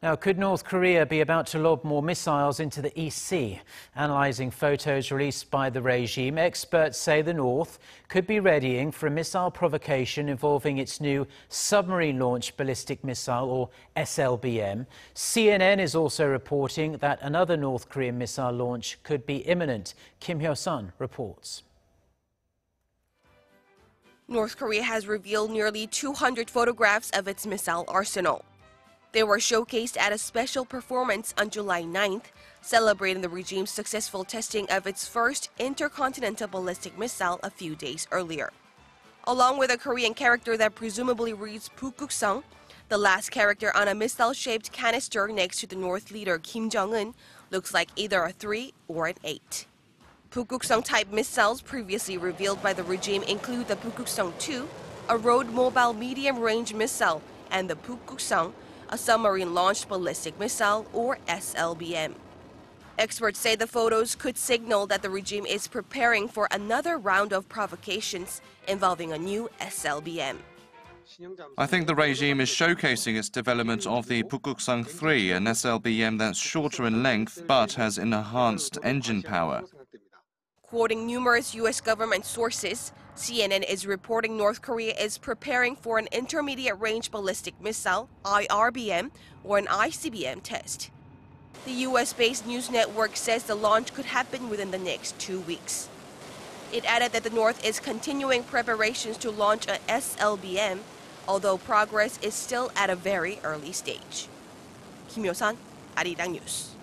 Now, could North Korea be about to lob more missiles into the East Sea? Analysing photos released by the regime, experts say the North could be readying for a missile provocation involving its new submarine launched ballistic missile, or SLBM. CNN is also reporting that another North Korean missile launch could be imminent. Kim Hyo Sun reports. North Korea has revealed nearly 200 photographs of its missile arsenal. They were showcased at a special performance on July 9th, celebrating the regime's successful testing of its first intercontinental ballistic missile a few days earlier. Along with a Korean character that presumably reads Pukguksong, the last character on a missile-shaped canister next to the North leader Kim Jong-un looks like either a 3 or an 8. Pukguksong-type missiles previously revealed by the regime include the Pukguksong-2, a road-mobile medium-range missile, and the Pukguksong, a submarine-launched ballistic missile, or SLBM. Experts say the photos could signal that the regime is preparing for another round of provocations involving a new SLBM. I think the regime is showcasing its development of the Pukguksong 3, an SLBM that's shorter in length but has enhanced engine power. Quoting numerous U.S. government sources, CNN is reporting North Korea is preparing for an intermediate range ballistic missile, IRBM, or an ICBM test. The U.S. based news network says the launch could happen within the next two weeks. It added that the North is continuing preparations to launch a SLBM, although progress is still at a very early stage. Kim Hyo-sun, Arirang News.